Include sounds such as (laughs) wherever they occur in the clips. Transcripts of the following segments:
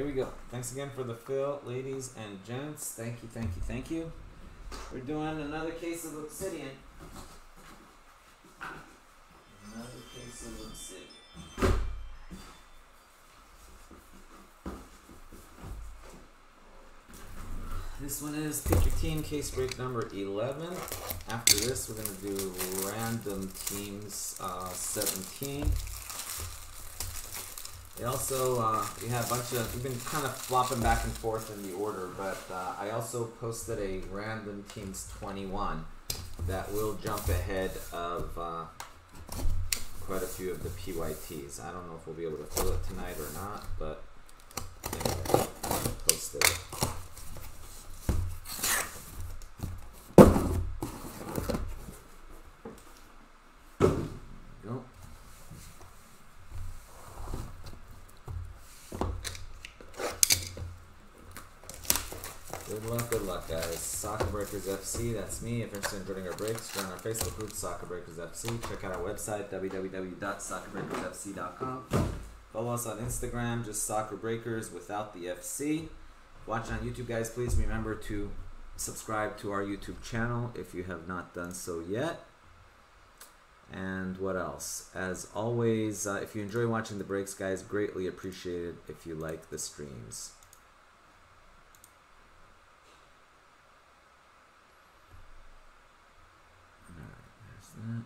here we go. Thanks again for the fill, ladies and gents. Thank you, thank you, thank you. We're doing another case of obsidian. Another case of obsidian. This one is pick your team case break number 11. After this, we're going to do random teams uh, 17. We also, uh, we have a bunch of, we've been kind of flopping back and forth in the order, but uh, I also posted a random teams 21 that will jump ahead of uh, quite a few of the PYTs. I don't know if we'll be able to fill it tonight or not, but anyway, posted it. Go. Good luck, good luck, guys. Soccer Breakers FC, that's me. If you're interested in joining our breaks, join our Facebook group, Soccer Breakers FC. Check out our website, www.soccerbreakersfc.com. Follow us on Instagram, just Soccer Breakers without the FC. Watching on YouTube, guys, please remember to subscribe to our YouTube channel if you have not done so yet. And what else? As always, uh, if you enjoy watching the breaks, guys, greatly appreciated if you like the streams. Alright, there's that.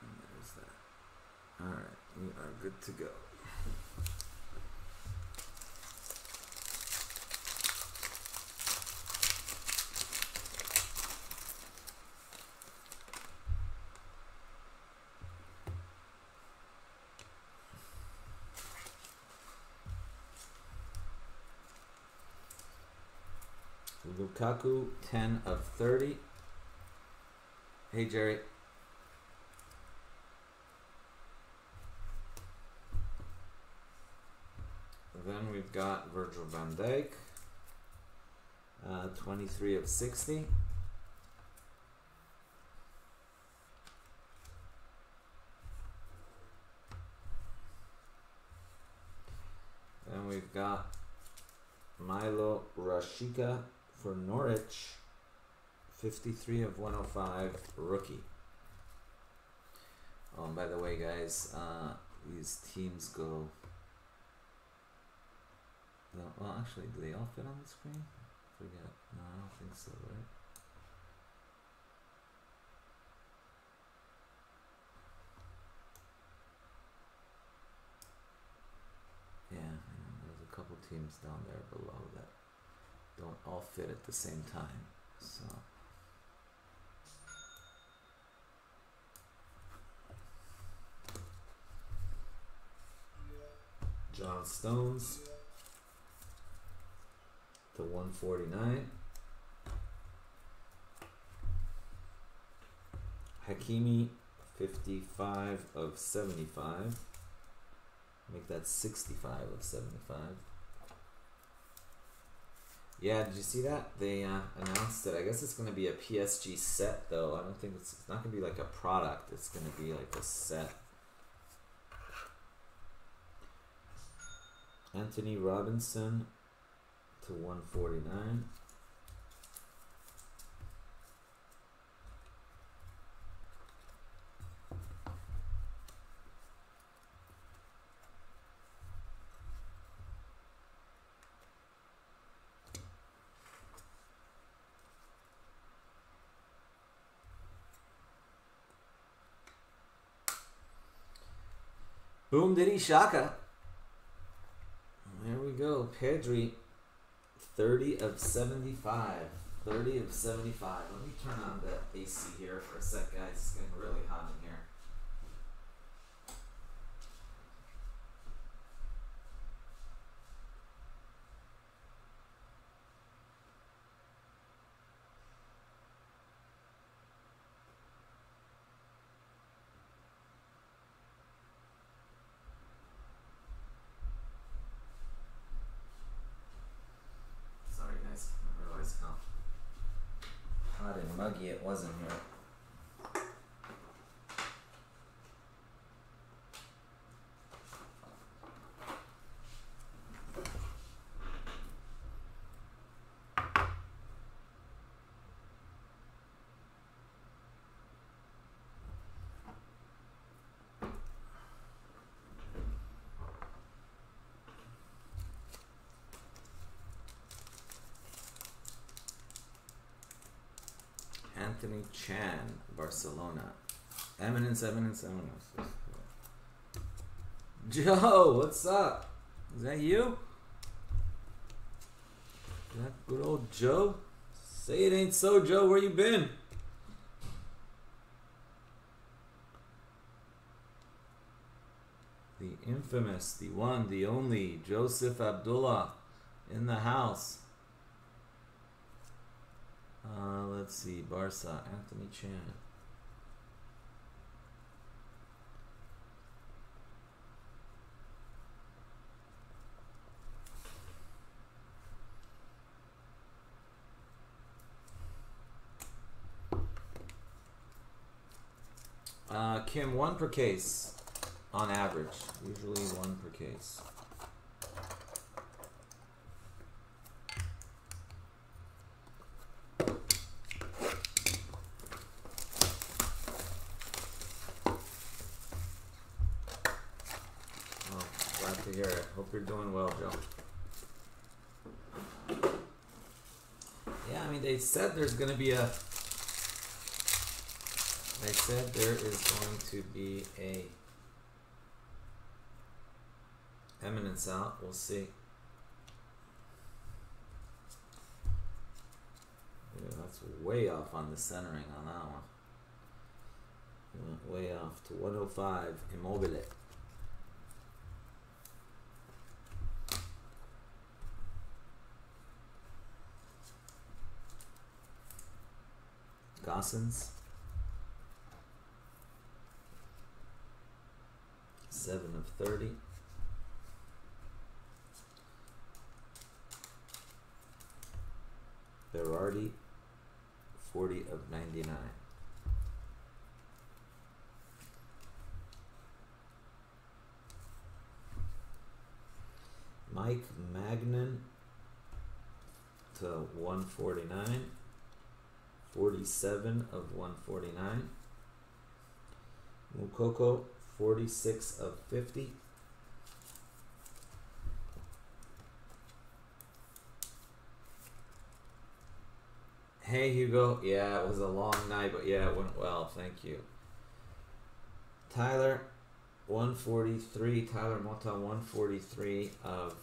And there's that. Alright, we are good to go. Lukaku, 10 of 30. Hey, Jerry. Then got Virgil van Dijk, uh, 23 of 60. Then we've got Milot Rashica for Norwich, 53 of 105, rookie. Oh, and by the way, guys, uh, these teams go. No, well, actually, do they all fit on the screen? Forget. No, I don't think so, right? Yeah, there's a couple teams down there below that don't all fit at the same time. So John Stones to 149. Hakimi 55 of 75. Make that 65 of 75. Yeah, did you see that? They uh, announced it. I guess it's going to be a PSG set, though. I don't think it's, it's not going to be like a product. It's going to be like a set. Antonee Robinson to 149. Boom diddy shaka. There we go. Pedri, 30 of 75. 30 of 75. Let me turn on the AC here for a sec, guys. It's getting really hot in here. Sorry, guys. I realized how hot and muggy it was in here. Anthony Chan, Barcelona. Eminence, Eminence, Eminence. Joe, what's up? Is that you? Is that good old Joe? Say it ain't so, Joe. Where you been? The infamous, the one, the only Joseph Abdullah in the house. Uh, let's see, Barca, Anthony Chan. Uh, Kim, one per case on average. Usually one per case. Oh, glad to hear. Hope you're doing well, Joe. Yeah, I mean, they said there's going to be a they said there is going to be a eminence out. We'll see. Yeah, that's way off on the centering on that one. Way off to 105 Immobile. Gosens. Seven of thirty. Berardi, forty of ninety-nine. Mike Maignan to 149. 47 of 149. Moukoko 46 of 50. Hey Hugo, yeah, it was a long night, but yeah, it went well. Thank you. Tyler, 143. Tyler Mota, 143 of.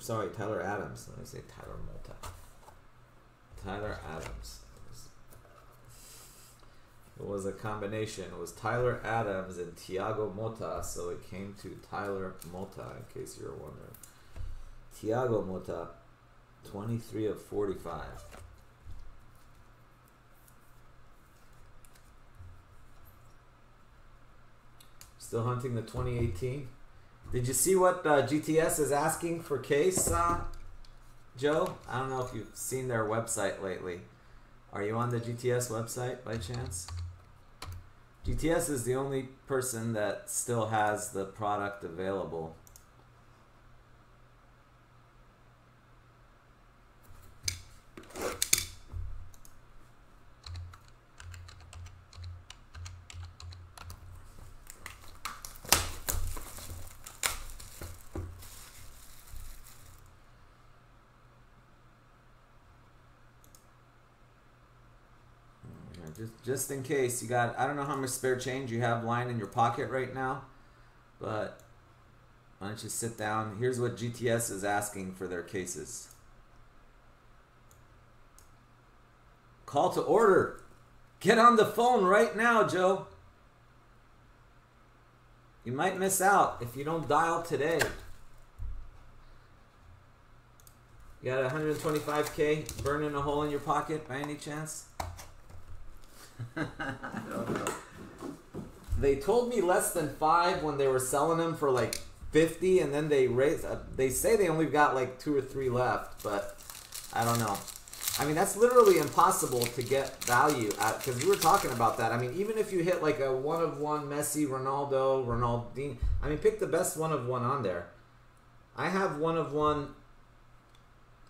Sorry, Tyler Adams. Let me say Tyler Mota. Tyler Adams. It was a combination. It was Tyler Adams and Thiago Motta, so it came to Tyler Mota, in case you're wondering. Thiago Motta, 23 of 45. Still hunting the 2018. Did you see what uh, GTS is asking for case, uh, Joe? I don't know if you've seen their website lately. Are you on the GTS website by chance? GTS is the only person that still has the product available. Just, in case you got, I don't know how much spare change you have lying in your pocket right now, but why don't you sit down? Here's what GTS is asking for their cases. Call to order. Get on the phone right now, Joe. You might miss out if you don't dial today. You got 125k burning a hole in your pocket by any chance? (laughs) They told me less than five when they were selling them for like 50, and then they raised. Uh, they say they only got like two or three left, but I don't know. I mean, that's literally impossible to get value at because we were talking about that. I mean, even if you hit like a one of one Messi, Ronaldo, Ronaldinho, I mean, pick the best one of one on there. I have one of one,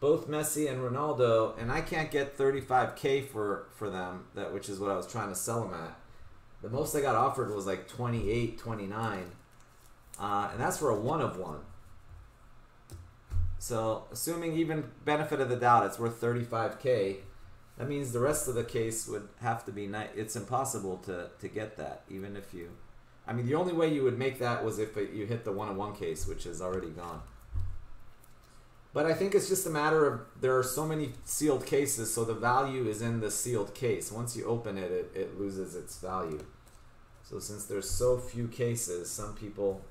both Messi and Ronaldo, and I can't get 35k for for them. That which is what I was trying to sell them at. The most I got offered was like 28, 29, uh, and that's for a one of one. So, assuming even benefit of the doubt, it's worth 35k. That means the rest of the case would have to be nice. It's impossible to, to get that, even if you. I mean, the only way you would make that was if you hit the one on one case, which is already gone. But I think it's just a matter of there are so many sealed cases, so the value is in the sealed case. Once you open it, it, it loses its value. So since there's so few cases, some people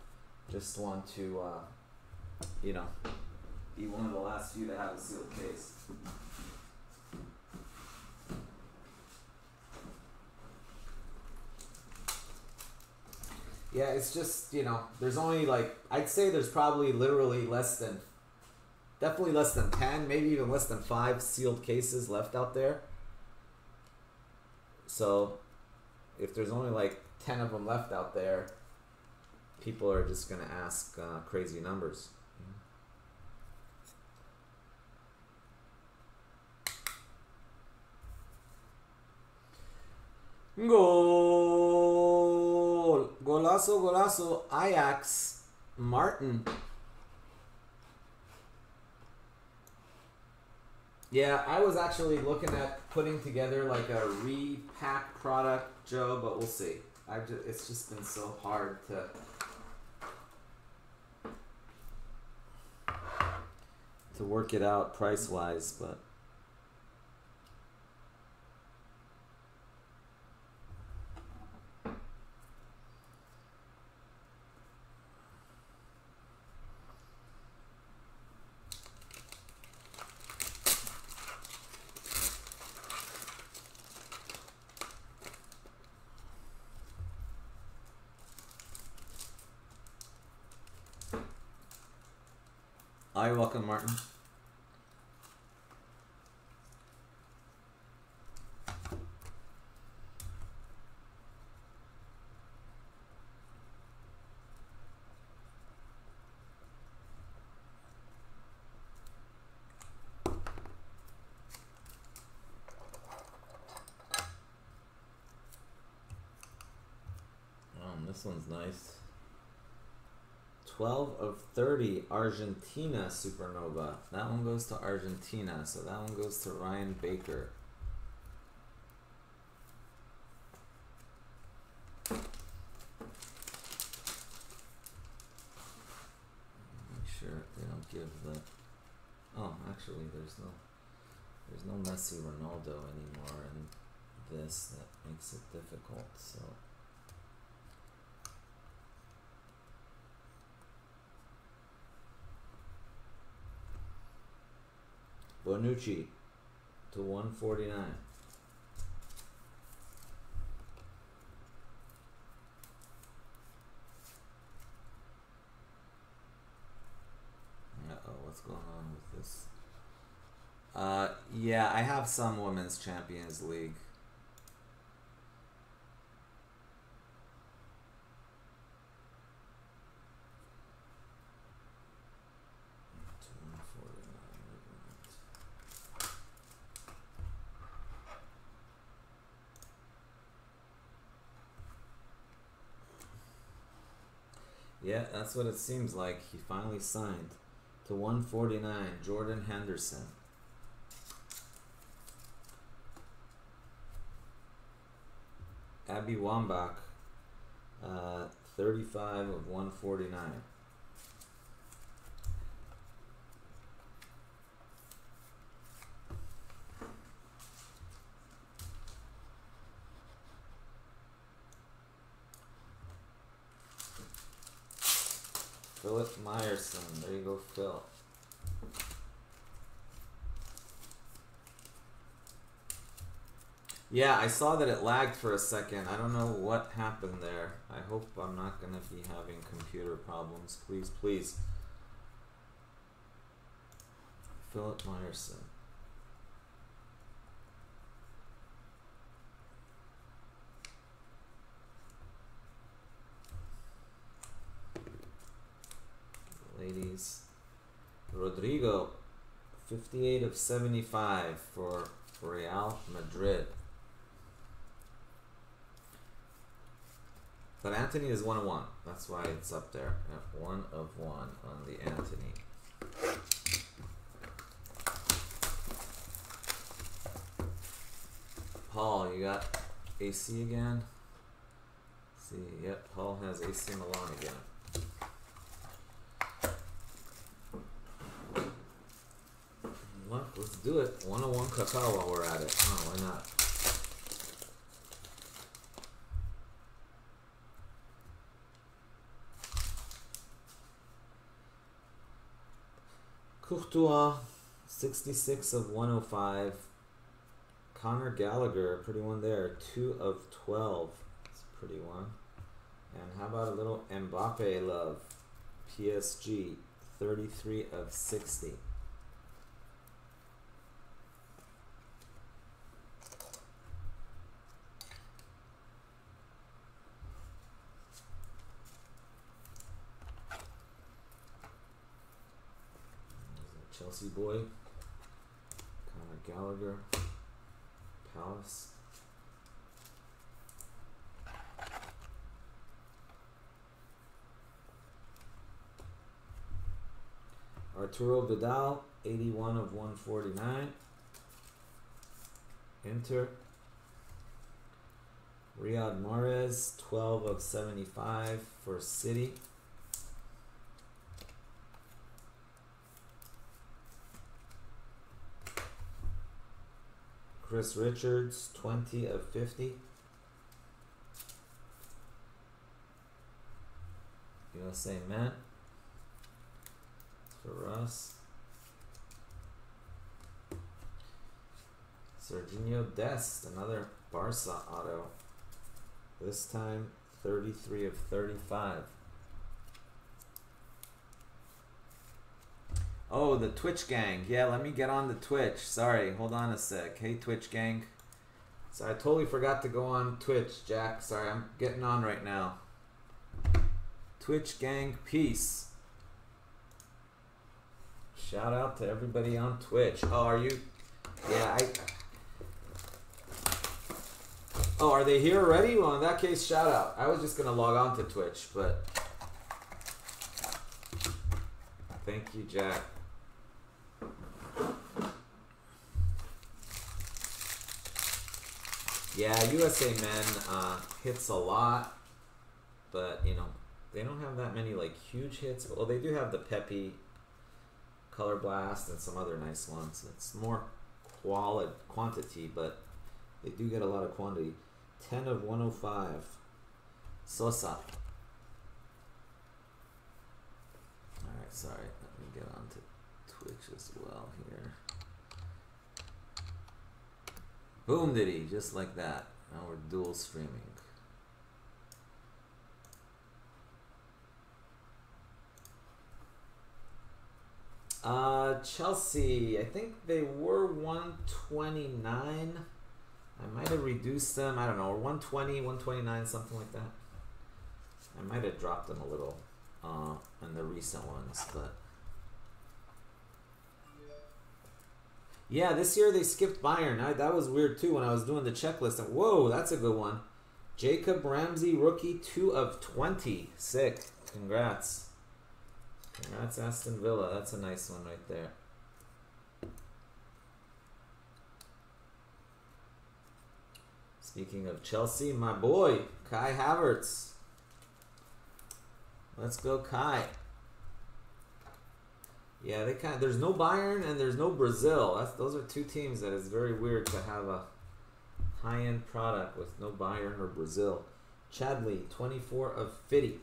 just want to, uh, you know, be one of the last few to have a sealed case. Yeah, it's just, you know, there's only like, I'd say there's probably literally less than, definitely less than 10, maybe even less than 5 sealed cases left out there. So, if there's only like 10 of them left out there, people are just going to ask uh, crazy numbers. Goal! Golazo, golazo, Ajax, Martin. Yeah, I was actually looking at putting together like a repack product, Joe, but we'll see. I just, it's just been so hard to to work it out price wise, but Hi, welcome, Martin. Oh, this one's nice. 12 of 30 Argentina Supernova. That one goes to Argentina, so that one goes to Ryan Baker. Make sure they don't give the. Oh, actually, there's no, there's no Messi Ronaldo anymore in this. That makes it difficult. So. Bonucci to 149. Uh oh, what's going on with this? Uh, yeah, I have some Women's Champions League. To 149. Yeah, that's what it seems like. He finally signed to 149, Jordan Henderson. Abby Wambach, uh, 35 of 149. Philip Meyerson. There you go, Phil. Yeah, I saw that it lagged for a second. I don't know what happened there. I hope I'm not going to be having computer problems. Please, please. Philip Meyerson. Ladies. Rodrigo, 58 of 75 for Real Madrid. But Anthony is 1 of 1. That's why it's up there. At 1 of 1 on the Anthony. Paul, you got AC again? See, yep, Paul has AC Milan again. Let's do it. 101 Kakao while we're at it. Oh, why not? Courtois, 66 of 105. Conor Gallagher, pretty one there. 2 of 12. It's a pretty one. And how about a little Mbappe love? PSG, 33 of 60. Chelsea boy, Conor Gallagher, Palace. Arturo Vidal, 81 of 149. Inter. Riyad Mahrez, 12 of 75 for City. Chris Richards, 20 of 50. USA Men. For us. Serginho Dest, another Barca auto. This time 33 of 35. Oh, the Twitch gang. Yeah, let me get on the Twitch. Sorry, hold on a sec. Hey, Twitch gang. So I totally forgot to go on Twitch, Jack. Sorry, I'm getting on right now. Twitch gang, peace. Shout out to everybody on Twitch. Oh, are you? Yeah, I. Oh, are they here already? Well, in that case, shout out. I was just gonna log on to Twitch, but thank you, Jack. Yeah, USA Men uh, hits a lot, but you know they don't have that many like huge hits. Well, they do have the Pepi Color Blast, and some other nice ones. It's more quality quantity, but they do get a lot of quantity. Ten of one hundred oh five. Sosa. All right, sorry. Let me get on to Twitch as well Boom diddy, just like that. Now we're dual streaming. Uh, Chelsea, I think they were 129. I might have reduced them, I don't know, 120, 129, something like that. I might have dropped them a little uh, in the recent ones, but. Yeah, this year they skipped Bayern. I, that was weird too when I was doing the checklist. And, Whoa, that's a good one. Jacob Ramsey, rookie, 2 of 20. Sick. Congrats. Congrats, Aston Villa. That's a nice one right there. Speaking of Chelsea, my boy, Kai Havertz. Let's go, Kai. Yeah, they kind of, there's no Bayern and there's no Brazil. That's those are two teams that is very weird to have a high end product with no Bayern or Brazil. Chadley, 24 of 50.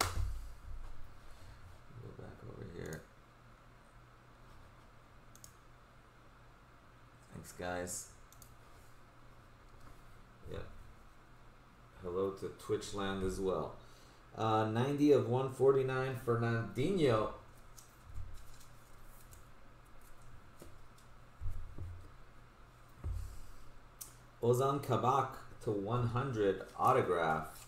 Go back over here. Thanks, guys. To Twitchland as well. Uh, 90 of 149, Fernandinho. Ozan Kabak to 100 autograph.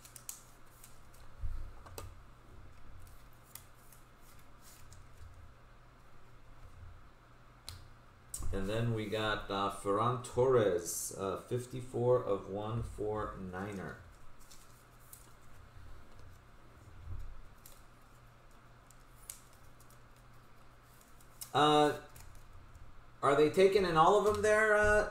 And then we got uh, Ferran Torres, uh, 54 of 149er. Uh, are they taken in all of them there, uh,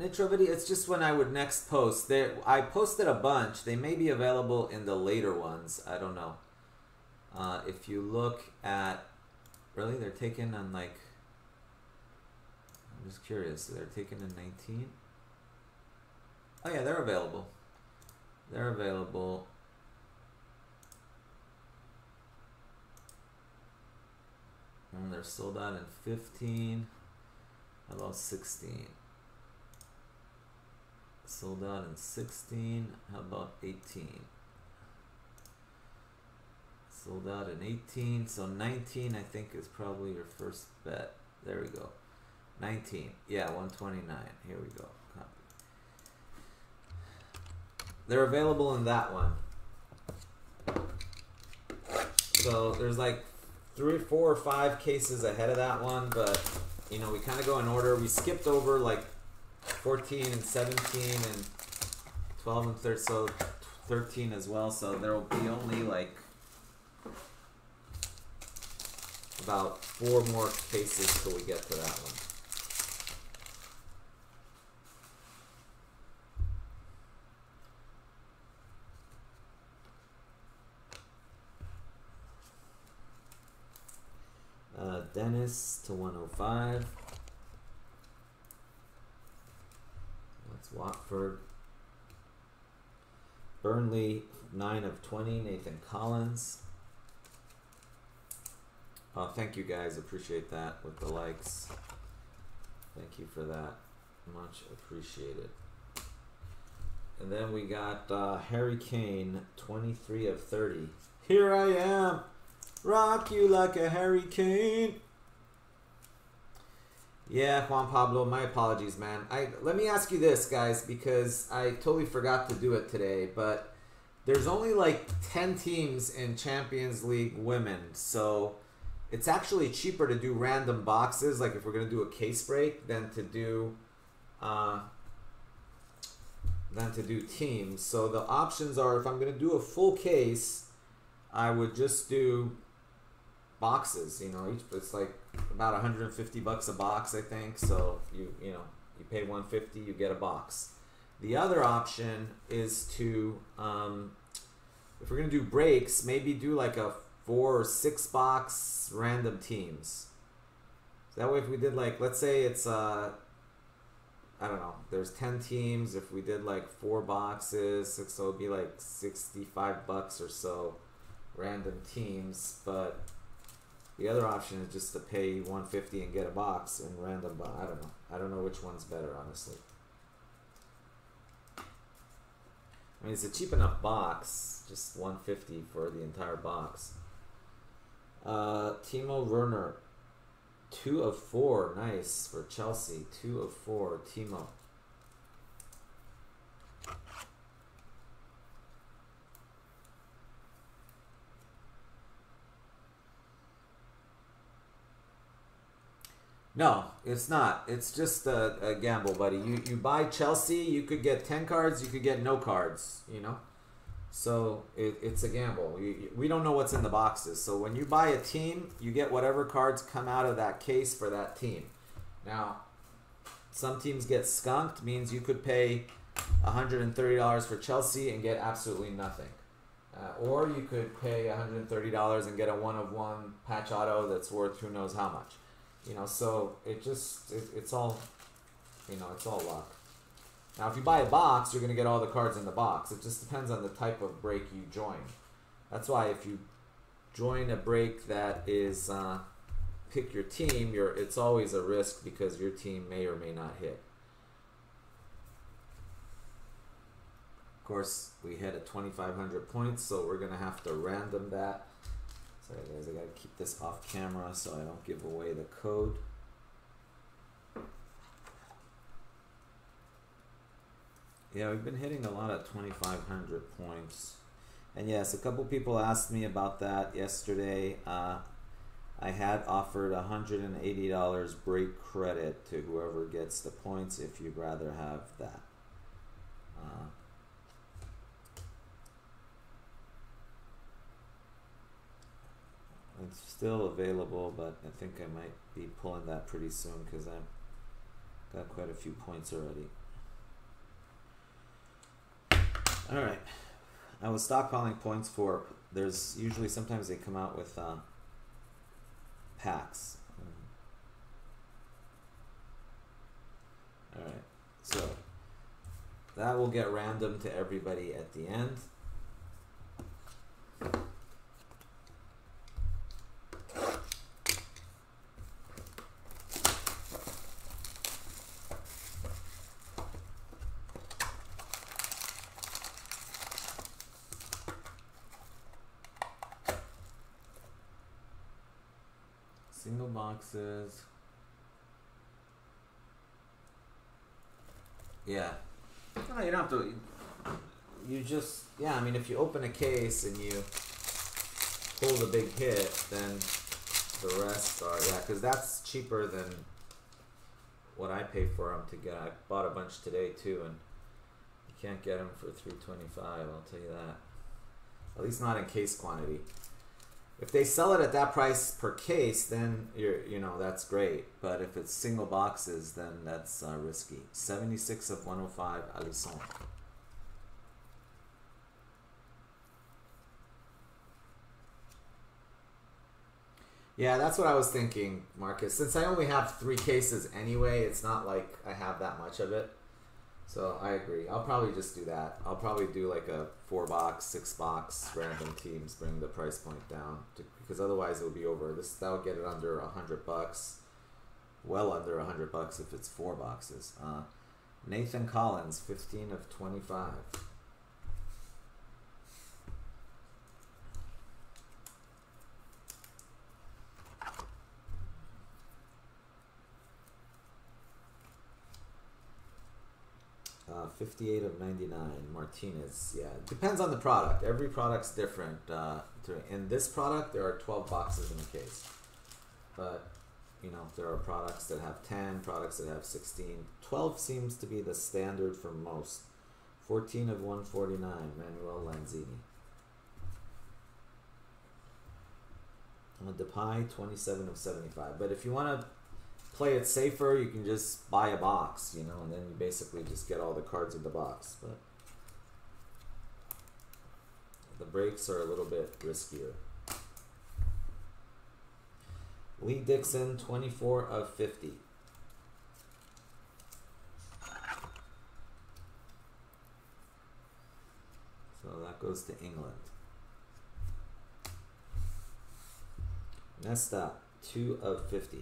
Nitrovity? It's just when I would next post. There, I posted a bunch. They may be available in the later ones. I don't know. Uh, if you look at, really, they're taken on like. I'm just curious. They're taken in 19. Oh yeah, they're available. They're available. And they're sold out in 15. How about 16? Sold out in 16. How about 18? Sold out in 18. So 19, I think, is probably your first bet. There we go. 19. Yeah, 129. Here we go. Copy. They're available in that one. So there's like three, four, or five cases ahead of that one, but you know we kind of go in order. We skipped over like 14 and 17 and 12 and 13, so 13 as well. So there will be only like about four more cases till we get to that one. Uh, Dennis to 105. That's Watford. Burnley, 9 of 20. Nathan Collins. Oh, thank you guys. Appreciate that with the likes. Thank you for that. Much appreciated. And then we got uh, Harry Kane, 23 of 30. Here I am. Rock you like a hurricane. Yeah, Juan Pablo, my apologies, man. I let me ask you this, guys, because I totally forgot to do it today, but there's only like 10 teams in Champions League women, so it's actually cheaper to do random boxes, like if we're gonna do a case break, than to do uh, than to do teams. So the options are if I'm gonna do a full case, I would just do boxes. You know, each it's like about 150 bucks a box, I think. So you you know you pay 150, you get a box. The other option is to um, if we're gonna do breaks, maybe do like a four or six box random teams. So that way, if we did like let's say it's uh I don't know. There's ten teams. If we did like four boxes, six, so it'd be like sixty-five bucks or so, random teams. But the other option is just to pay 150 and get a box and random. Bo- I don't know. I don't know which one's better, honestly. I mean, it's a cheap enough box, just 150 for the entire box. Uh, Timo Werner, two of four, nice for Chelsea. Two of four, Timo. No, it's not. It's just a, a gamble, buddy. You you buy Chelsea, you could get ten cards, you could get no cards. You know, so it, it's a gamble. You, we don't know what's in the boxes. So when you buy a team, you get whatever cards come out of that case for that team. Now, some teams get skunked means you could pay $130 for Chelsea and get absolutely nothing. Uh, or you could pay $130 and get a one of one patch auto that's worth who knows how much. You know, so it just it, it's all you know, it's all luck. Now, if you buy a box, you're going to get all the cards in the box. It just depends on the type of break you join. That's why if you join a break that is uh, pick your team, you're it's always a risk because your team may or may not hit. Of course, we hit at 2,500 points, so we're going to have to random that. Sorry guys, I gotta keep this off camera so I don't give away the code. Yeah, we've been hitting a lot of 2,500 points. And yes, a couple people asked me about that yesterday. Uh, I had offered $180 break credit to whoever gets the points if you'd rather have that. Uh, it's still available, but I think I might be pulling that pretty soon because I've got quite a few points already. All right, I was stockpiling points for. There's usually sometimes they come out with uh, packs. All right, so that will get random to everybody at the end. Boxes. Yeah. No, you don't have to. You just yeah. I mean, if you open a case and you pull the big hit, then the rest are yeah, because that's cheaper than what I pay for them to get. I bought a bunch today too, and you can't get them for three twenty five. I'll tell you that. At least not in case quantity. If they sell it at that price per case, then you're you know that's great. But if it's single boxes, then that's uh, risky. Seventy six of one hundred five Alisson. Yeah, that's what I was thinking, Marcus. Since I only have three cases anyway, it's not like I have that much of it. So I agree. I'll probably just do that. I'll probably do like a four box, six box random teams, bring the price point down to, because otherwise it'll be over. This that'll get it under a hundred bucks, well under a hundred bucks if it's four boxes. Uh, Nathan Collins, fifteen of twenty five. Uh, 58 of 99 martinez yeah depends on the product. Every product's different uh, in this product there are 12 boxes in the case. But you know there are products that have 10 products that have 16 12 seems to be the standard for most. 14 of 149 manuel lanzini. Depay 27 of 75 but if you want to play it safer, you can just buy a box, you know, and then you basically just get all the cards in the box. But the breaks are a little bit riskier. Lee Dixon, 24 of 50. So that goes to England. Nesta, 2 of 50.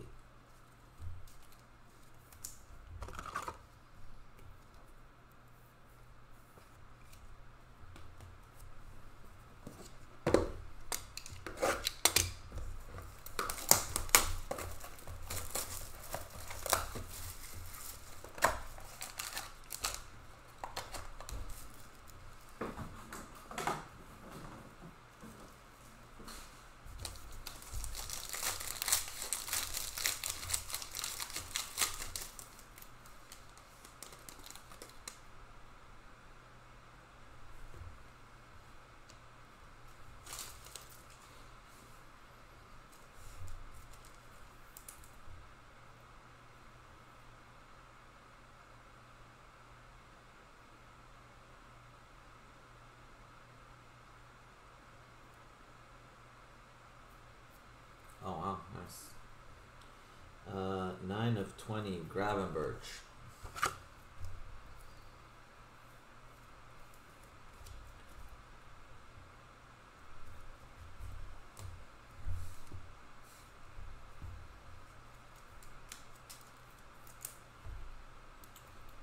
Uh, 9 of 20, Gravenberch.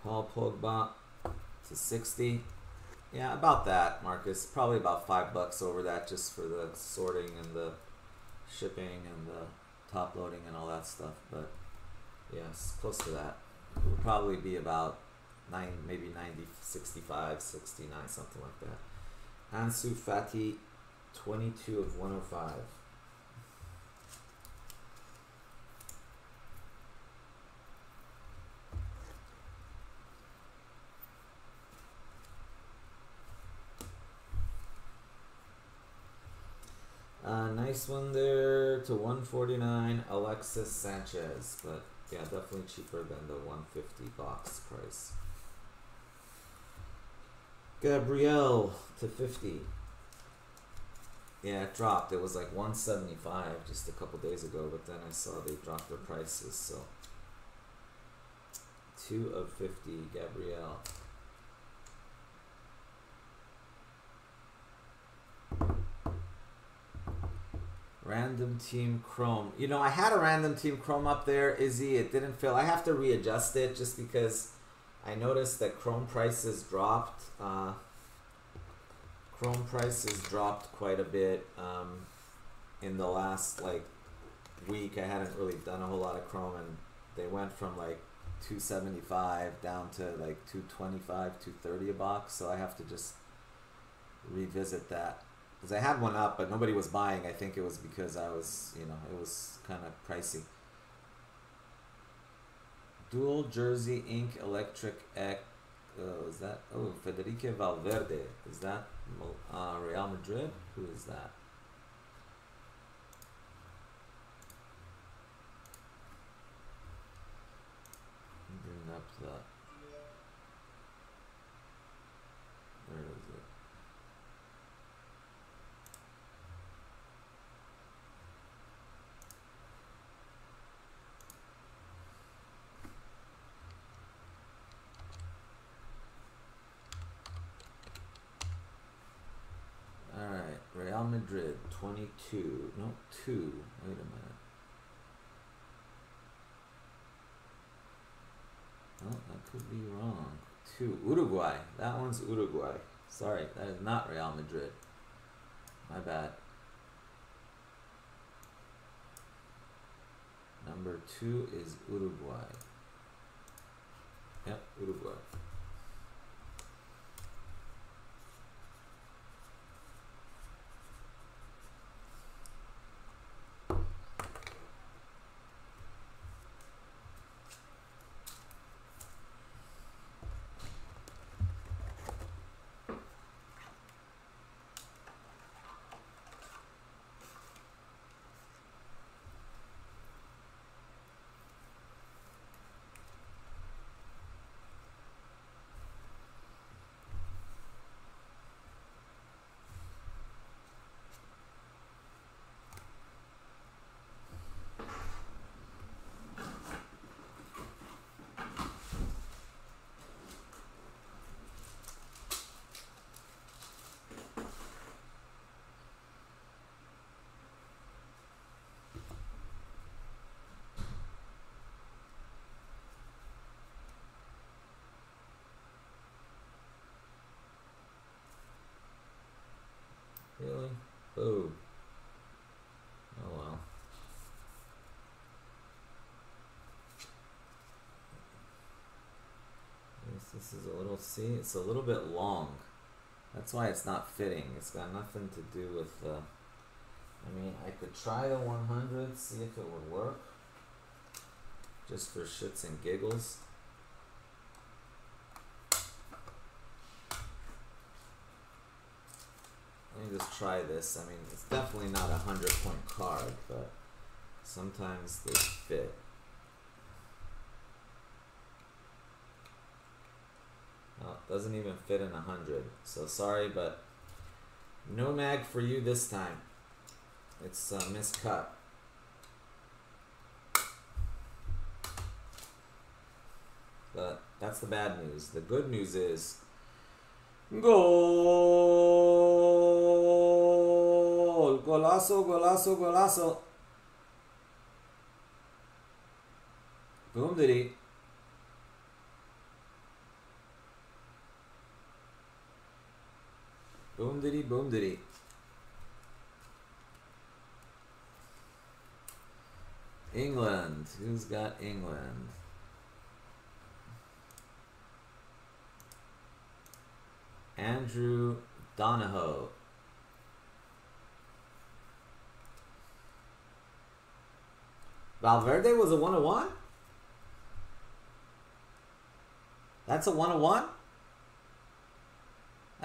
Paul Pogba to 60. Yeah, about that, Marcus. Probably about five bucks over that just for the sorting and the shipping and the top loading and all that stuff. But yes, close to that. It will probably be about nine, maybe 90, 65, 69, something like that. Ansu Fati, 22 of 105. Uh, nice one there to 149 Alexis Sanchez, but yeah, definitely cheaper than the 150 box price. Gabrielle to 50. Yeah, it dropped. It was like 175 just a couple days ago, but then I saw they dropped their prices, so 2 of 50 Gabriel. Random team Chrome. You know, I had a random team Chrome up there, Izzy. It didn't fill. I have to readjust it just because I noticed that Chrome prices dropped. Uh, Chrome prices dropped quite a bit um, in the last like week. I hadn't really done a whole lot of Chrome, and they went from like 275 down to like 225, 230 a box. So I have to just revisit that because I had one up, but nobody was buying. I think it was because I was, you know, it was kind of pricey. Dual Jersey Ink Electric Etch. Uh, is that? Oh, Federico Valverde. Is that uh, Real Madrid? Who is that? Bring up the. Where is it? Alright, Madrid, 22. No, 2. Wait a minute. Oh, that could be wrong. 2. Uruguay. That one's Uruguay. Sorry, that is not Real Madrid. My bad. Number 2 is Uruguay. Yep, Uruguay. Really? Oh. Oh well. This, is a little, see, it's a little bit long. That's why it's not fitting. It's got nothing to do with, uh, I mean, I could try the 100, see if it would work. Just for shits and giggles. Let me just try this. I mean, it's definitely not a hundred point card, but sometimes they fit. Oh, it doesn't even fit in a hundred. So sorry, but no mag for you this time. It's uh, miscut. But that's the bad news. The good news is Gol! Golazo, golazo, golazo. Boom diddy. Boom diddy, boom diddy. England. Who's got England? Andrew Donahoe. Valverde was a 101? That's a 101?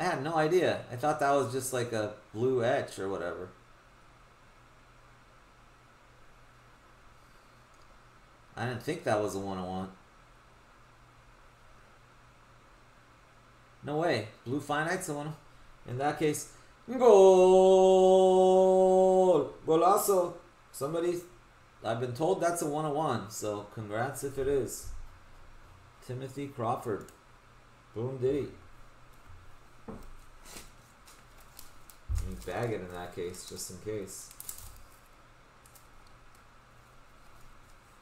I had no idea. I thought that was just like a blue etch or whatever. I didn't think that was the one I want. No way. Blue finite's a one. In that case, goal! Golazo! Somebody, I've been told that's a 101, so congrats if it is. Timothy Crawford. Boom diddy. Bag it in that case, just in case.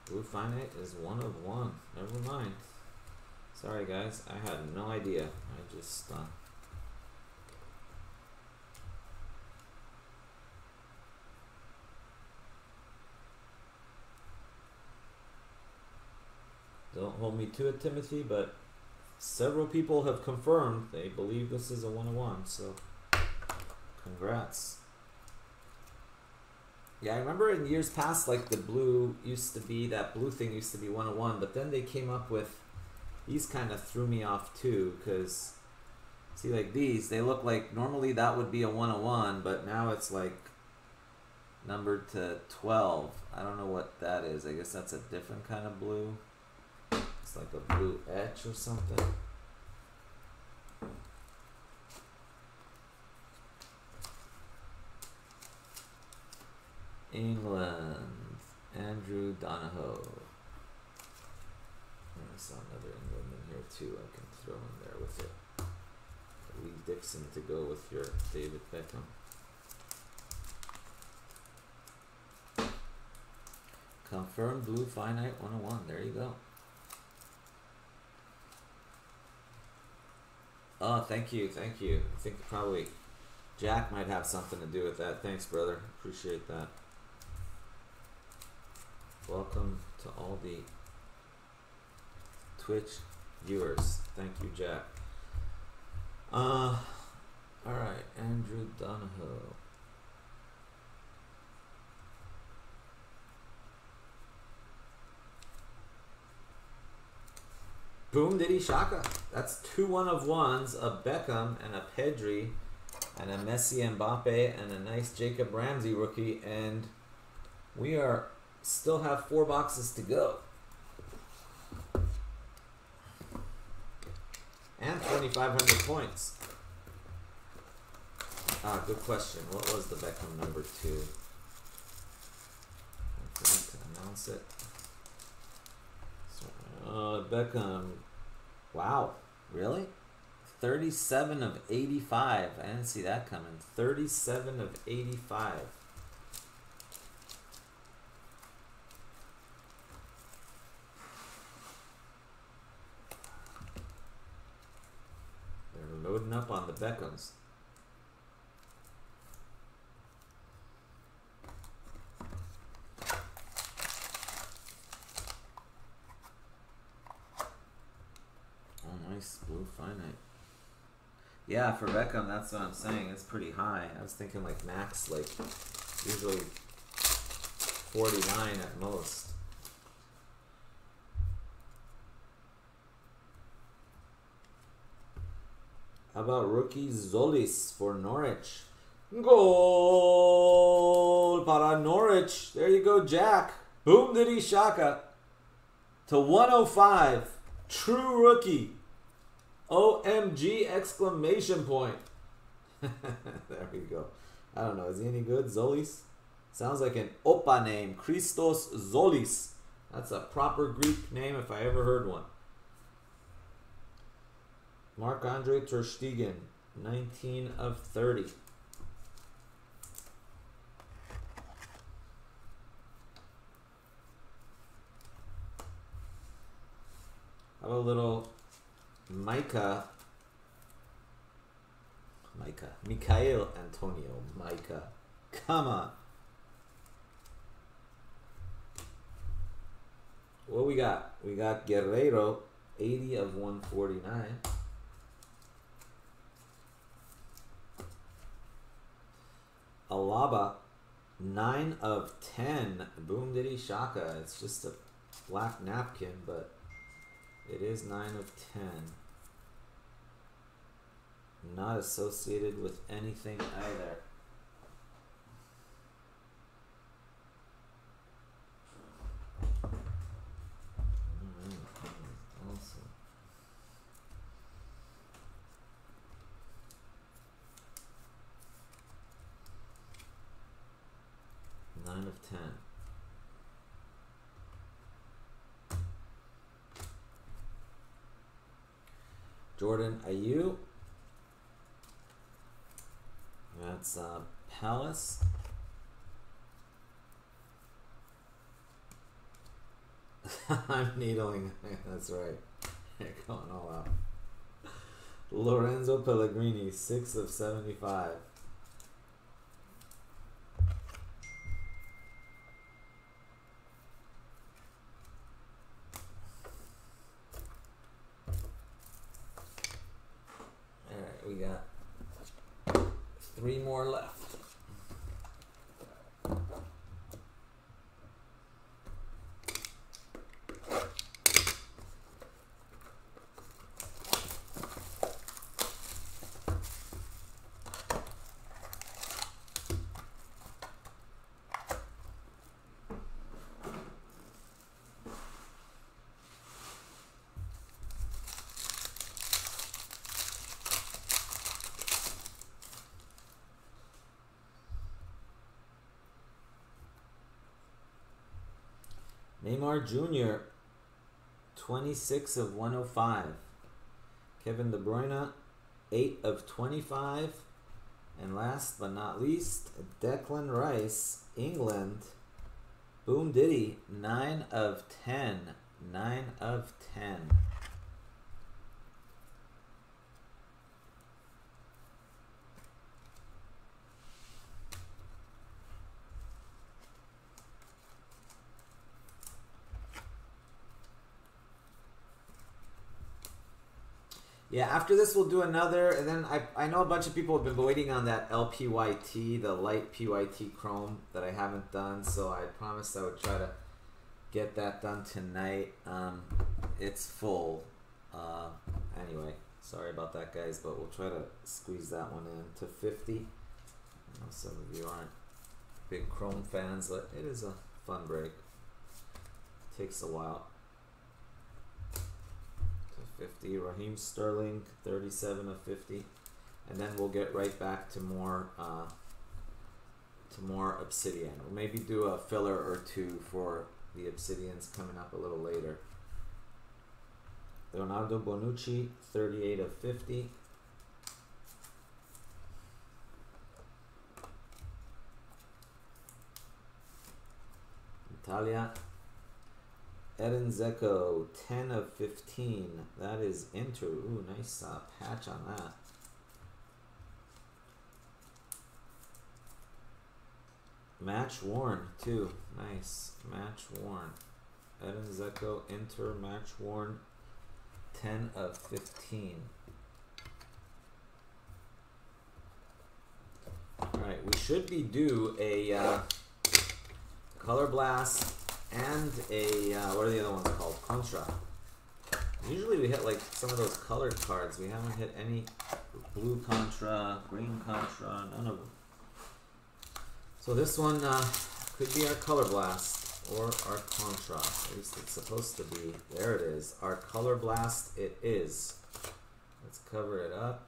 Blue finite is one of one. Never mind. Sorry guys, I had no idea. I just uh, Don't hold me to it, Timothy, but several people have confirmed they believe this is a one-on-one, so congrats. Yeah, I remember in years past, like the blue used to be that blue thing used to be one on one, but then they came up with these kind of threw me off too, because see, like these, they look like normally that would be a one on one, but now it's like numbered to twelve. I don't know what that is. I guess that's a different kind of blue. It's like a blue etch or something. England, Andrew Donahoe. I saw another England in here too. I can throw in there with it. Lee Dixon to go with your David Beckham. Confirmed blue finite 101. There you go. Oh, thank you, thank you. I think probably Jack might have something to do with that. Thanks, brother. Appreciate that. Welcome to all the Twitch viewers. Thank you, Jack. Uh, all right, Andrew Donahoe. Boom Diddy Shaka. That's two one of ones, a Beckham and a Pedri and a Messi Mbappe and a nice Jacob Ramsey rookie. And we are still have four boxes to go. And 2,500 points. Ah, good question. What was the Beckham number two? I forgot to announce it. Uh, Beckham. Wow. Really? 37 of 85. I didn't see that coming. 37 of 85. They're loading up on the Beckhams. Oh, nice blue finite. Yeah, for Beckham, that's what I'm saying. It's pretty high. I was thinking like max, like usually 49 at most. How about rookie Tzolis for Norwich? Goal para Norwich. There you go, Jack. Boom diddy shaka. To 105. True rookie. OMG exclamation point. (laughs) there we go. I don't know. Is he any good? Tzolis? Sounds like an Opa name. Christos Tzolis. That's a proper Greek name if I ever heard one. Marc-André Ter Stegen, 19 of 30. Have a little Micah? Micah. Michail Antonio. Micah. Come on. What we got? We got Guerrero, 80 of 149. Alaba, 9 of 10. Boom Diddy Shaka. It's just a black napkin, but it is 9 of 10. Not associated with anything either. 9 of 10. Jordan Ayew. That's uh, Palace. (laughs) I'm needling. (laughs) That's right. (laughs) You're going all out. Lorenzo Pellegrini, 6 of 75. Alright, we got three more left. Jr., 26 of 105. Kevin De Bruyne, 8 of 25. And last but not least, Declan Rice, England. Boom Diddy, 9 of 10. 9 of 10. Yeah, after this we'll do another, and then I, I know a bunch of people have been waiting on that LPYT, the light PYT Chrome that I haven't done, so I promised I would try to get that done tonight. Um, it's full. Uh, anyway, sorry about that, guys, but we'll try to squeeze that one in to 50. I know some of you aren't big Chrome fans, but it is a fun break. Takes a while. 50. Raheem Sterling, 37 of 50. And then we'll get right back to more uh, to more Obsidian. We'll maybe do a filler or two for the Obsidians coming up a little later. Leonardo Bonucci, 38 of 50. Italia, Edin Dzeko, 10 of 15. That is Inter. Ooh, nice uh, patch on that. Match worn, too. Nice. Match worn. Edin Dzeko, Inter, match worn. 10 of 15. Alright, we should be due a uh, Color Blast and a uh, what are the other ones called? Contra. Usually we hit like some of those colored cards. We haven't hit any blue Contra, green Contra, none of them. So this one uh, could be our Color Blast or our Contra. At least it's supposed to be. There it is. Our Color Blast it is. Let's cover it up.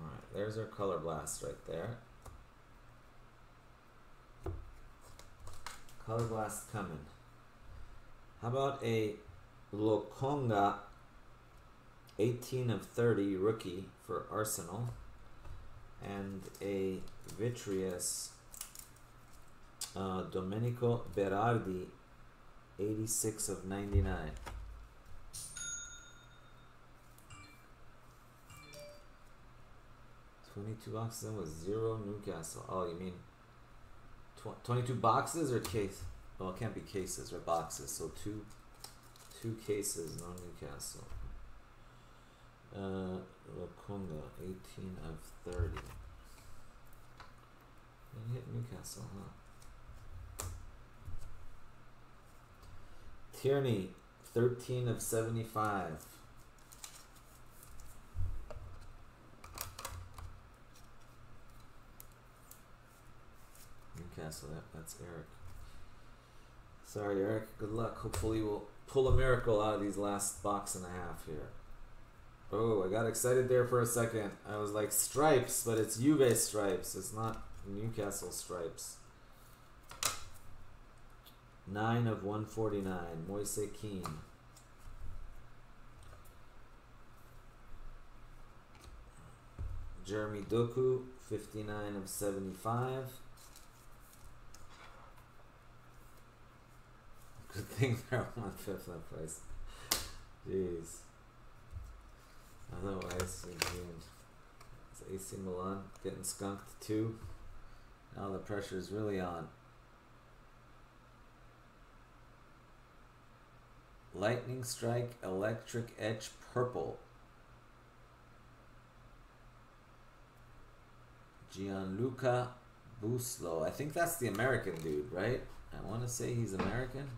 Alright, there's our Color Blast right there. Color Blast coming. How about a Lokonga 18 of 30 rookie for Arsenal and a Vitreous uh, Domenico Berardi 86 of 99. Twenty-two boxes with zero Newcastle. Oh, you mean 22 boxes or case? Well, it can't be cases or boxes. So two, two cases, no Newcastle. Uh, Lokonga, 18 of 30. Didn't hit Newcastle, huh? Tierney, 13 of 75. Newcastle, that, that's Eric. Sorry, Eric. Good luck. Hopefully, we'll pull a miracle out of these last box and a half here. Oh, I got excited there for a second. I was like, stripes, but it's Juve stripes. It's not Newcastle stripes. 9 of 149. Moise Kean. Jeremy Doku, 59 of 75. Good thing they're one fifth of price. Jeez. Otherwise, it's AC Milan getting skunked too. Now the pressure is really on. Lightning Strike Electric Etch Purple. Gianluca Busio. I think that's the American dude, right? I want to say he's American.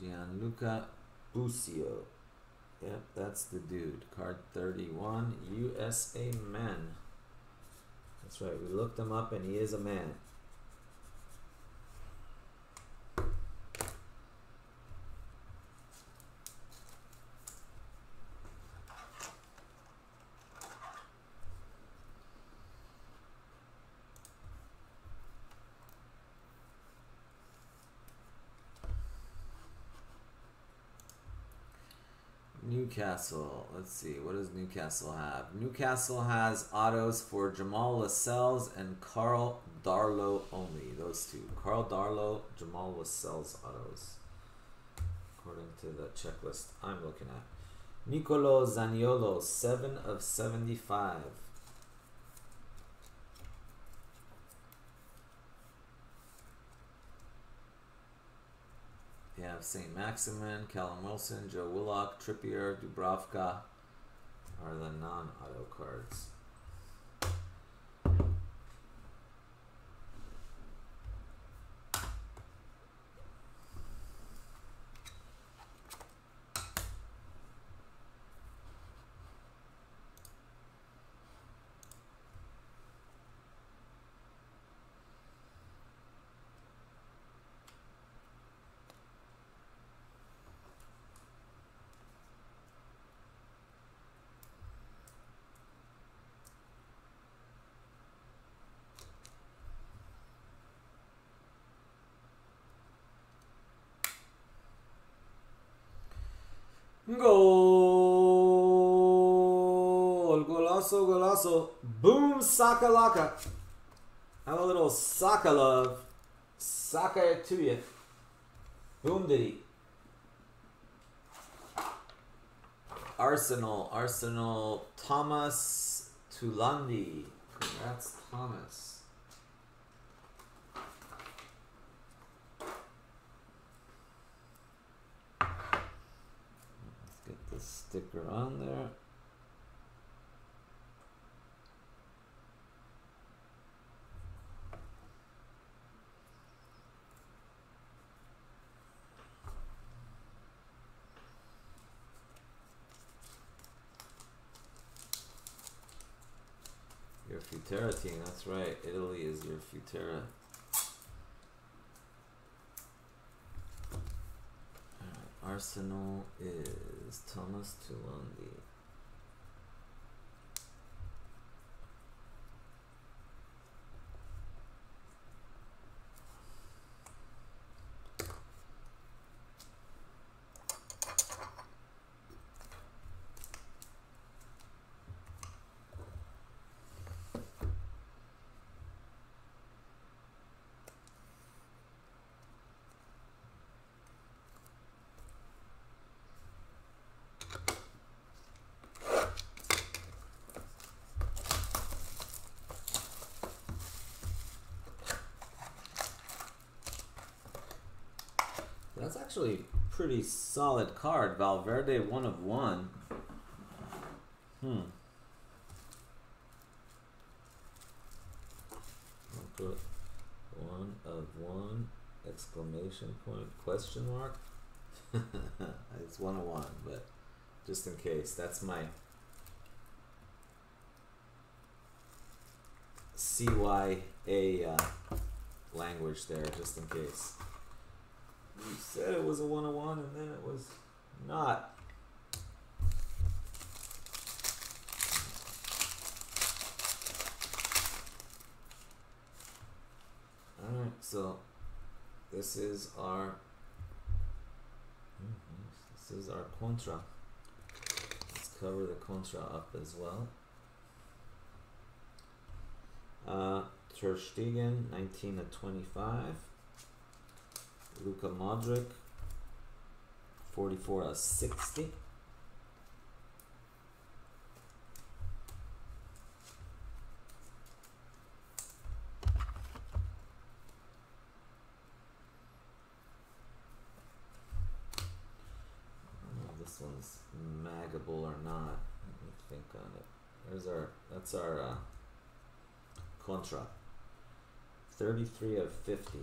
Gianluca Busio. Yep, that's the dude. Card 31, USA Men. That's right, we looked him up and he is a man. Newcastle. Let's see. What does Newcastle have? Newcastle has autos for Jamal Lascelles and Carl Darlow only. Those two. Carl Darlow, Jamal Lascelles autos. According to the checklist I'm looking at. Nicolo Zaniolo, 7 of 75. Have St. Maximin, Callum Wilson, Joe Willock, Trippier, Dubravka are the non-auto cards. Goal! Golazo, golazo. Boom, sakalaka. Have a little saka love. Saka it to you. Boom diddy. Arsenal, Arsenal, Thomas Tulandi. That's Thomas. Let's get the sticker on there. Your Futera team, that's right. Italy is your Futera. Arsenal is Thomas Tulandi. That's actually pretty solid card. Valverde, one of one. Hmm. I'll put one of one exclamation point question mark. (laughs) it's one of one, but just in case, that's my CYA uh, language there, just in case. You said it was a 101 and then it was not. Alright, so this is our this is our contra. Let's cover the contra up as well. Uh, Ter Stegen, 19 to 25. Luka Modric, 44 to 60. this one's magable or not. Let me think on it. There's our that's our uh, contra. Thirty three of fifty.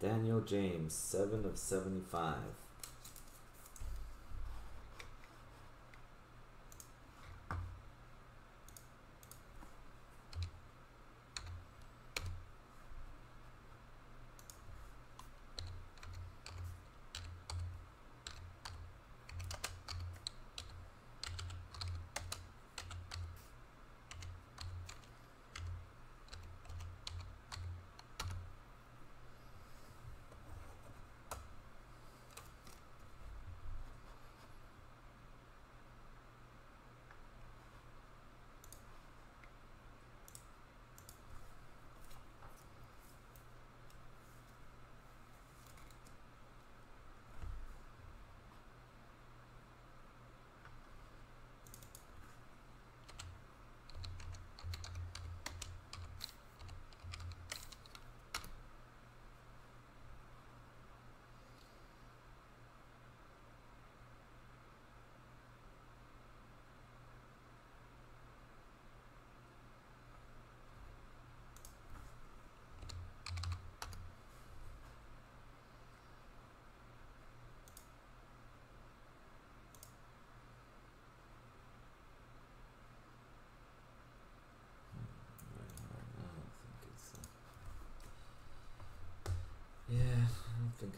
Daniel James, 7 of 75.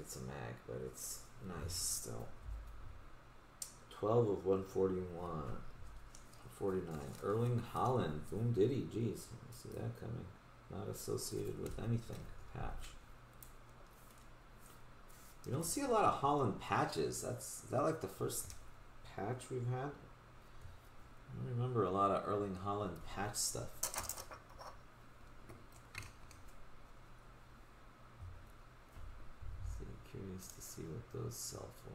It's a mag, but it's nice still. 12 of 141. 49. Erling Haaland. Boom Diddy. Jeez. See that coming. Not associated with anything. Patch. You don't see a lot of Haaland patches. That's is that like the first patch we've had? I don't remember a lot of Erling Haaland patch stuff. To see what those sell for.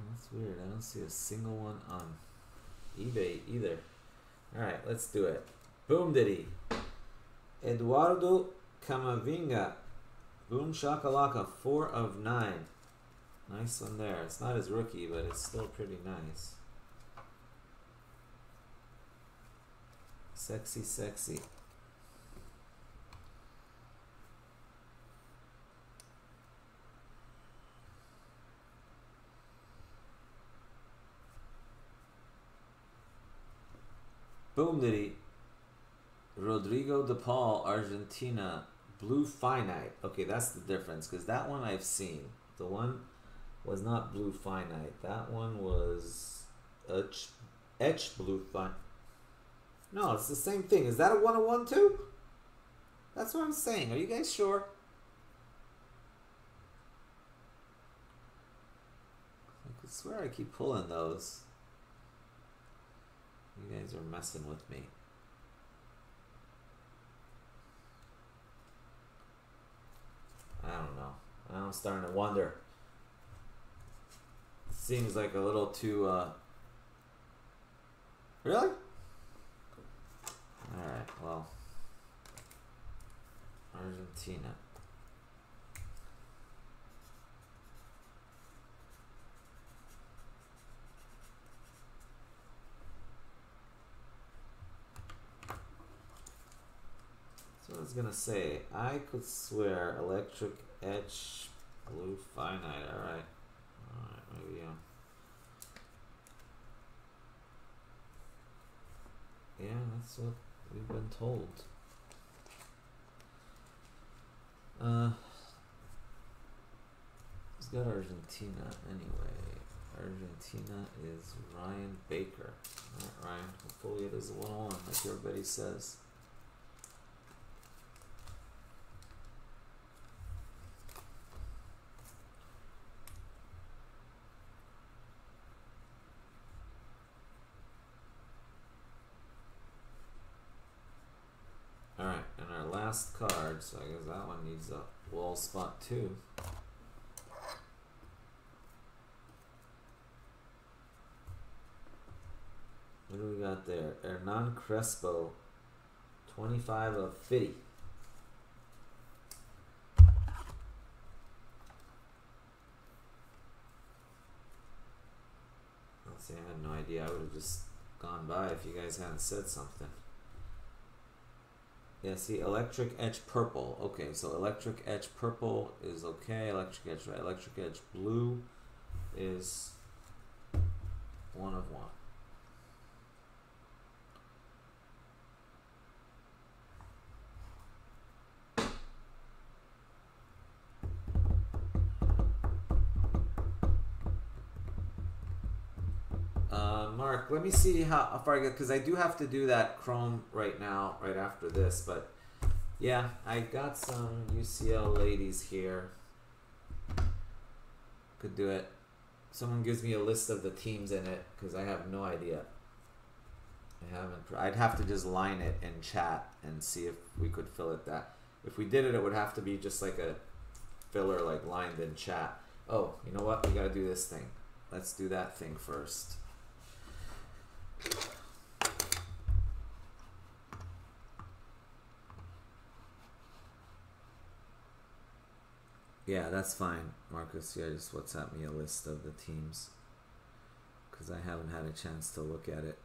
Oh, that's weird. I don't see a single one on eBay either. Alright, let's do it. Boom Diddy. Eduardo Camavinga. Boom Shakalaka. Four of nine. Nice one there. It's not his rookie, but it's still pretty nice. Sexy, sexy. Boom Diddy. Rodrigo De Paul, Argentina. Blue Finite. Okay, that's the difference because that one I've seen. The one was not Blue Finite. That one was etch, etch Blue Finite. No, it's the same thing. Is that a 101 too? That's what I'm saying. Are you guys sure? I could swear I keep pulling those. You guys are messing with me. I don't know. I'm starting to wonder. Seems like a little too. Uh... Really? All right. Well, Argentina. Was gonna say, I could swear electric etch blue finite, alright. Alright, maybe yeah. Yeah, that's what we've been told. Uh who's got Argentina anyway? Argentina is Ryan Baker. Alright, Ryan. Hopefully it is a one on like everybody says. Alright, and our last card, so I guess that one needs a wall spot too. What do we got there? Hernan Crespo, 25 of 50. Let's see, I had no idea. I would have just gone by if you guys hadn't said something. Yeah, see, electric etch purple. Okay, so electric etch purple is okay. Electric etch right. Electric etch blue is one of one. Let me see how, far I get because I do have to do that Chrome right now, right after this. But yeah, I got some UCL ladies here. Could do it. Someone gives me a list of the teams in it because I have no idea. I haven't. I'd have to just line it in chat and see if we could fill it. That if we did it, it would have to be just like a filler, like lined in chat. Oh, you know what? We got to do this thing. Let's do that thing first. Yeah, that's fine, Marcus. Yeah, just WhatsApp me a list of the teams because I haven't had a chance to look at it.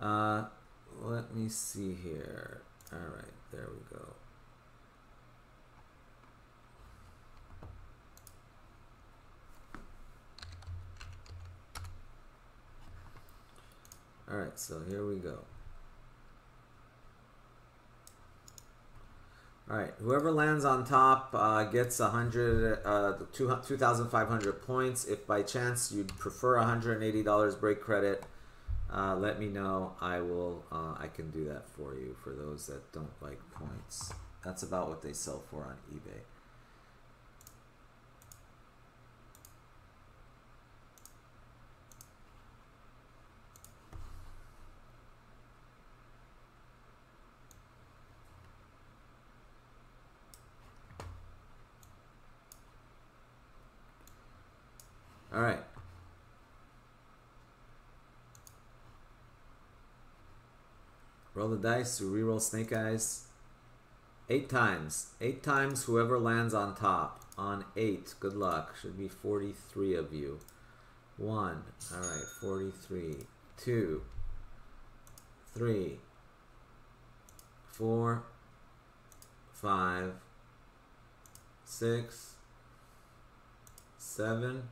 Uh, let me see here. All right, there we go. All right, so here we go. All right, whoever lands on top uh, gets a hundred, uh, two two thousand five hundred points. If by chance you'd prefer hundred and eighty dollars break credit, uh, let me know. I will. Uh, I can do that for you for those that don't like points. That's about what they sell for on eBay. All right. Roll the dice to reroll snake eyes. Eight times. Eight times whoever lands on top. On eight. Good luck. Should be 43 of you. One. All right. 43. Two. Three. Four. Five. Six. Seven.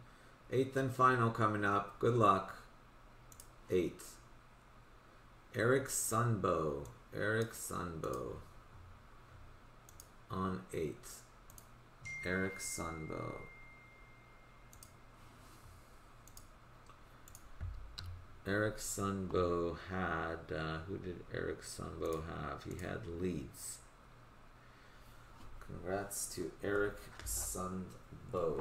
Eighth and final coming up. Good luck. Eight. Eric Sunbow. Eric Sunbow. On eight. Eric Sunbow. Eric Sunbow had, uh, who did Eric Sunbow have? He had Leeds. Congrats to Eric Sunbow.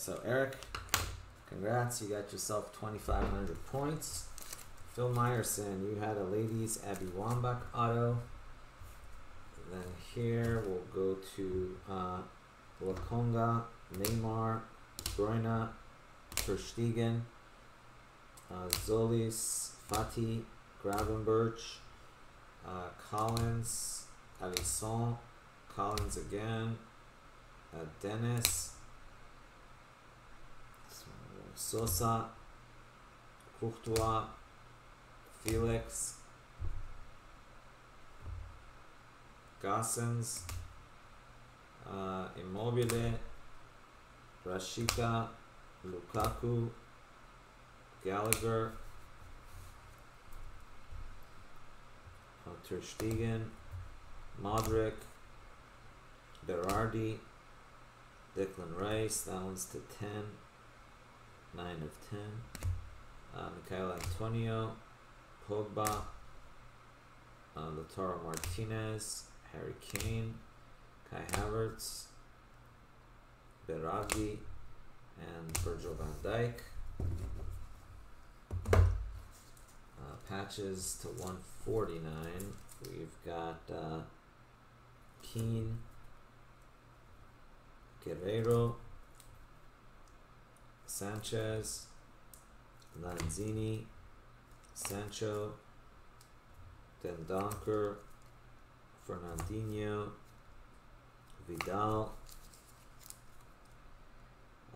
So Eric, congrats, you got yourself 2,500 points. Phil Meyerson, you had a ladies Abby Wambach auto. Then here we'll go to uh, Lokonga, Neymar, Bruyne, Verstegen, uh, Tzolis, Fati, Gravenberch, uh, Collins, Alisson, Collins again, uh, Dennis, Sosa, Courtois, Felix, Gosens, uh, Immobile, Rashica, Lukaku, Gallagher, uh, Ter Stegen, Modric, Berardi, Declan Rice, that one's to 10, 9 of 10. Uh, Michail Antonio, Pogba, uh, Martinez, Harry Kane, Kai Havertz, Berardi, and Virgil van Dijk. Uh, patches to 149. We've got uh, Kean, Guerrero, Sanchez, Lanzini, Sancho, Dendoncker, Fernandinho, Vidal,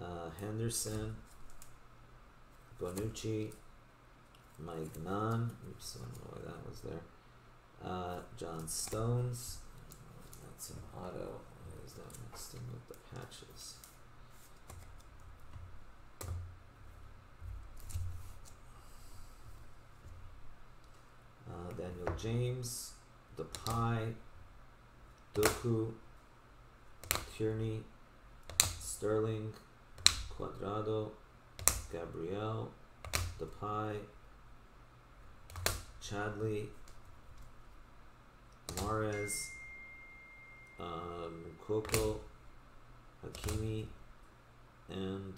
uh, Henderson, Bonucci, Maignan, oops, I don't know why that was there. Uh, John Stones, that's an auto. Why is that mixed in with the patches? Uh, Daniel James, Depay, Doku, Tierney, Sterling, Cuadrado, Gabriel, Depay, Chadley, Mares, um, Moukoko, Hakimi, and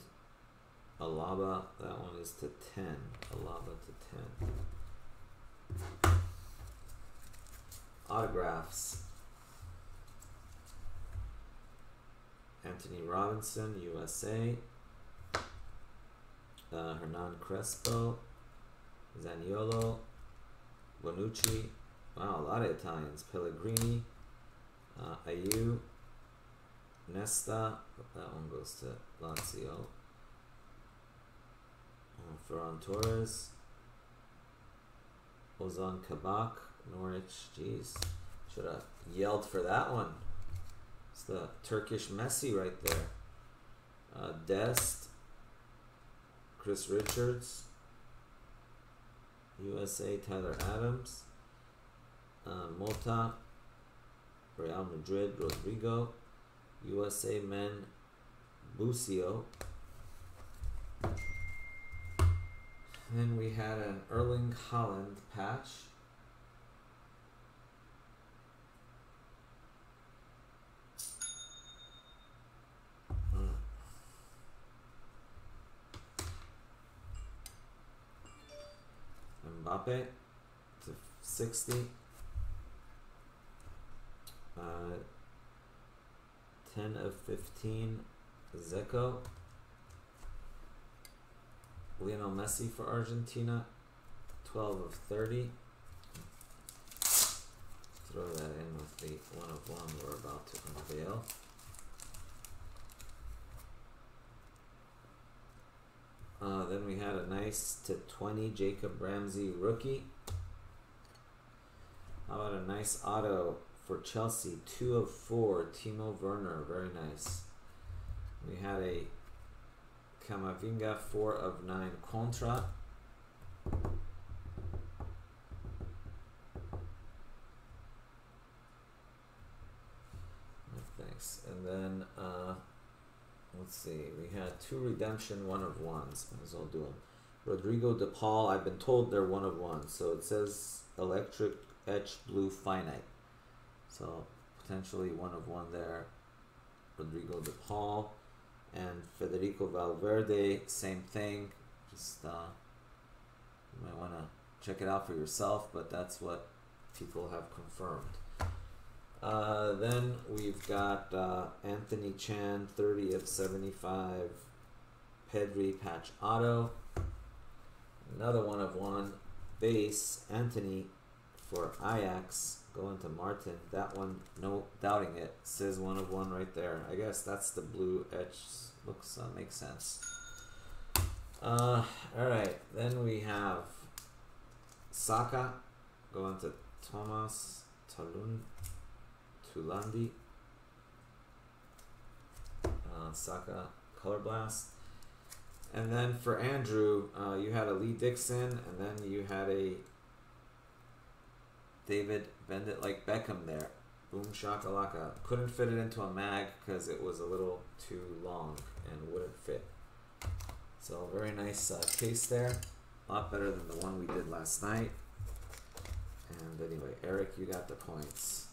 Alaba. That one is to 10. Alaba to 10. Autographs. Antonee Robinson, USA. Uh, Hernan Crespo, Zaniolo, Bonucci. Wow, a lot of Italians. Pellegrini, uh, Ayu, Nesta. That one goes to Lazio. Uh, Ferran Torres, Ozan Kabak, Norwich. Jeez, should have yelled for that one. It's the Turkish Messi right there. Uh, Dest, Chris Richards, USA Tyler Adams, uh, Motta, Real Madrid Rodrigo, USA Men Busio. Then we had an Erling Haaland patch. Mbappe to 60. Uh, 10 of 15, Dzeko. Lionel Messi for Argentina, 12 of 30. Throw that in with the one of one we're about to unveil. Uh, then we had a nice to 20 Jacob Ramsey rookie. How about a nice auto for Chelsea? 2 of 4, Timo Werner. Very nice. We had a Camavinga 4 of 9 Contra. Thanks. And then, uh, let's see, we had two redemption one of ones. Might as well do them. Rodrigo De Paul, I've been told they're one of ones. So it says electric etch blue finite. So potentially one of one there. Rodrigo De Paul. And Federico Valverde, same thing. Just uh, you might want to check it out for yourself, but that's what people have confirmed. Uh, then we've got uh, Anthony Chan, 30 of 75. Pedri patch auto. Another one of one. Base, Antony for Ajax. Going to Martin. That one, no doubting it. Says one of one right there. I guess that's the blue edge. Looks, uh, makes sense. Uh, alright. Then we have Saka going to Thomas Talun Tulandi. Uh, Saka Color Blast. And then for Andrew, uh, you had a Lee Dixon, and then you had a David Bend It Like Beckham there. Boom shakalaka. Couldn't fit it into a mag because it was a little too long and wouldn't fit. So very nice uh, case there. A lot better than the one we did last night. And anyway, Eric, you got the points.